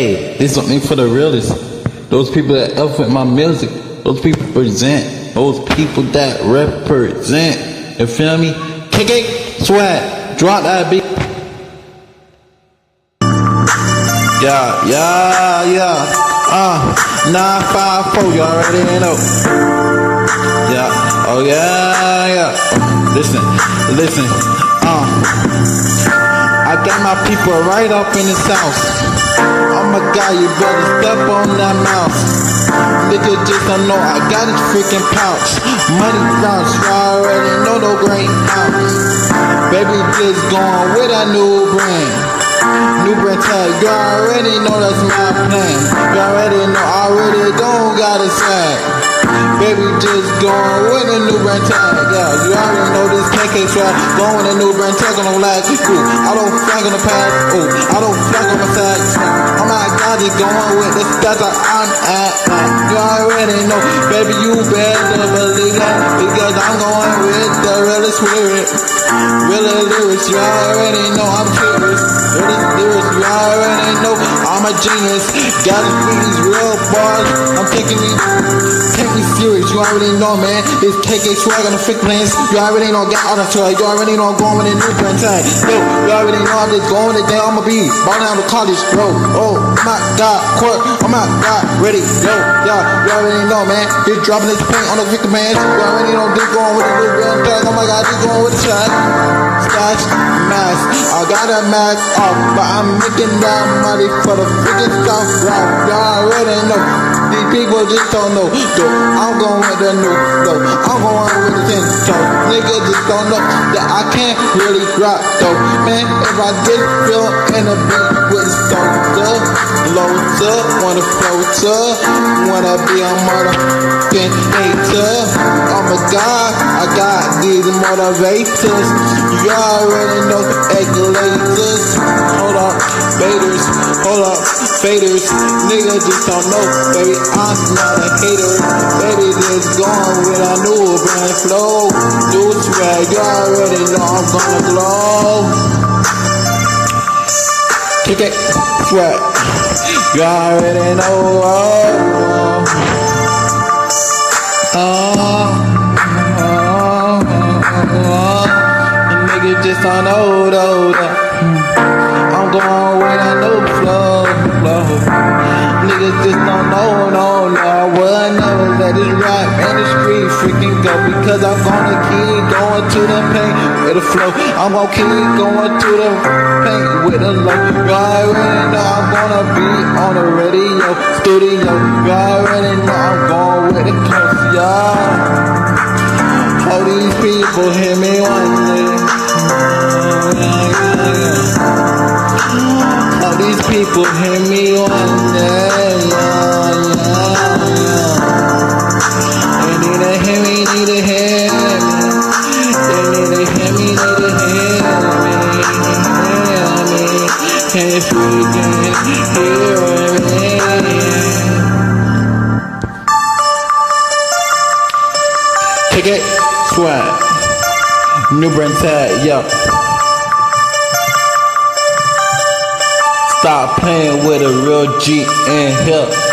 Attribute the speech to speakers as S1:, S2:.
S1: Hey, this something for the realists. Those people that up with my music. Those people present. Those people that represent. You feel me? Kae Kae, swag, drop that beat. Yeah, yeah, yeah. Uh, 954, you already know. Yeah, oh yeah, yeah. Listen, listen, uh. I got my people right up in this house. Oh my god, you better step on that mouse. Nigga just don't know I got his freaking pouch. Money bounce, you already know no great house. Baby just going with a new brand. New brand tag, you already know that's my plan. You already know I already don't got a sack. Baby just going with a new brand tag. Yeah, you already know this Kae Kae swag. Going with a new brand tag on the last. Ooh, I don't flag on the pad. Ooh, I don't just going with. That's how I'm at. at. You already know, baby, you better believe that. Because I'm going with the realest spirit. Real lyrics, you already know I'm curious. Realest lyrics, you already know I'm a genius. Gotta be these real bars. I'm taking me, take me serious. You already know, man. This Kae Kae swag on the fake plans. You already know, get out of toy. You already know I'm going with a new brand tag. Yo, you already know I'm just going. Then I'ma be balling out of college, bro. Oh my god, court. Oh my god, ready. Yo, y'all, you already know, man. Just dropping this paint on the victim man. You already know, this going with the new brand tag. Oh my god, this going with the tag. Scotch mask. I got a mask off, but I'm making that money for the freaking stuff rap. Y'all already know. These people just don't know. Though I'm going with the new though. I'm going with the ten toe. Niggas just don't know that I can't really rap though. Man, if I just feel in a beat with soldier, loader, wanna floater, wanna be a motherfucking hater. Oh my god, I got these motivators. You already know regulators. Up, faders. Nigga just don't know, baby. I'm not a hater. Baby, just going with a new brand flow. New swag, you already know I'm gonna glow. Kick it, swag. You already know. Oh, oh, oh, oh, oh. Nigga just know, though. though. I'm going with a new flow. Niggas just don't know, no, no. I would never let this rap industry freaking go because I'm gonna keep going to the paint with the flow. I'm gonna keep going to the paint with the low. You already know I'm gonna be on the radio studio. You already know I'm going with the close, yeah. All these people hear me one day. All these people hear Swag. New brand tag, yo. Stop playing with a real G in here.